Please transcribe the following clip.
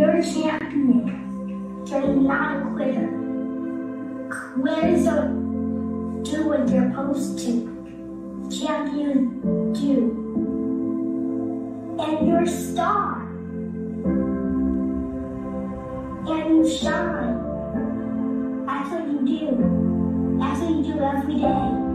You're a champion. You're not a quitter. Quitters don't do what they're supposed to. Champions do. And you're a star. And you shine. That's what you do. That's what you do every day.